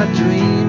my dreams.